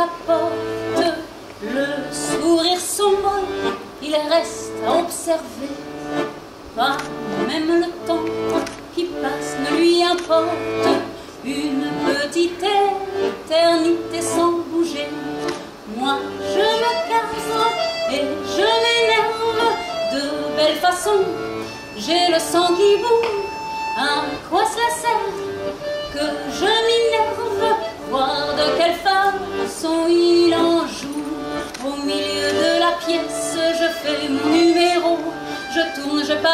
la le sourire sombre, il reste à observer. Pas même le temps qui passe ne lui importe. Une petite éternité sans bouger. Moi, je me casse et je m'énerve de belle façon. J'ai le sang qui bout, à quoi cela sert que je m'énerve?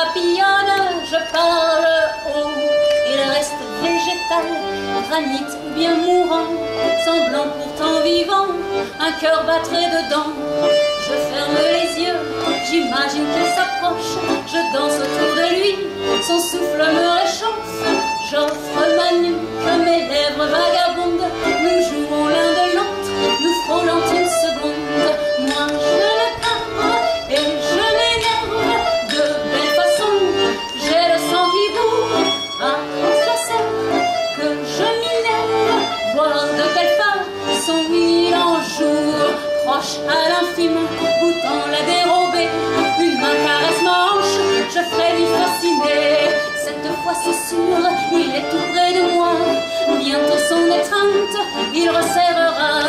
Papillonne, je parle haut. Il reste végétal, granit ou bien mourant, semblant pourtant vivant, un cœur battrait dedans. Je ferme les yeux, j'imagine qu'il s'approche, je danse autour de lui, son souffle me réchauffe. À l'infime, goûtant la dérobée, une main caresse ma hanche, je ferai lui fasciner. Cette fois c'est sûr, il est tout près de moi. Bientôt son étreinte, il resserrera.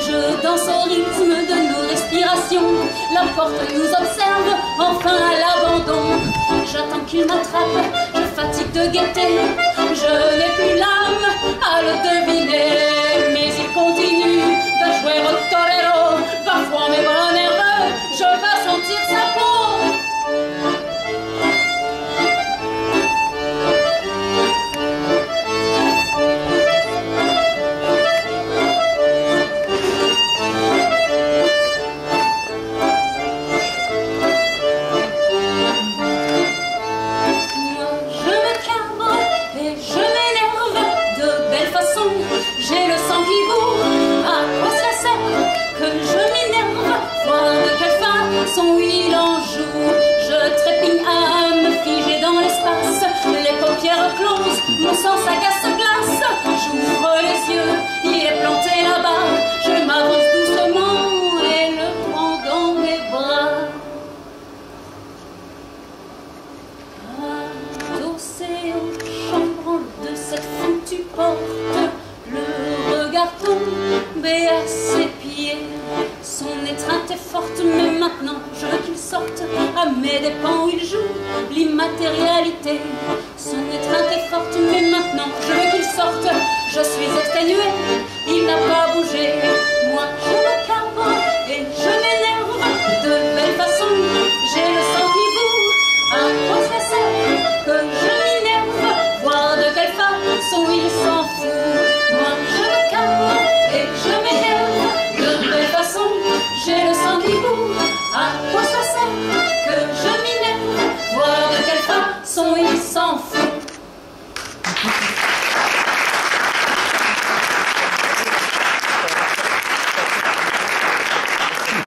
Je danse au rythme de nos respirations. La porte nous observe, enfin à l'abandon. J'attends qu'il m'attrape, je fatigue de guetter. Je n'ai plus l'âme à le deviner. Le regard tombé à ses pieds. Son étreinte est forte, mais maintenant je veux qu'il sorte. À mes dépens où il joue l'immatérialité. Son étreinte est forte, mais maintenant je veux qu'il sorte. Je suis exténué,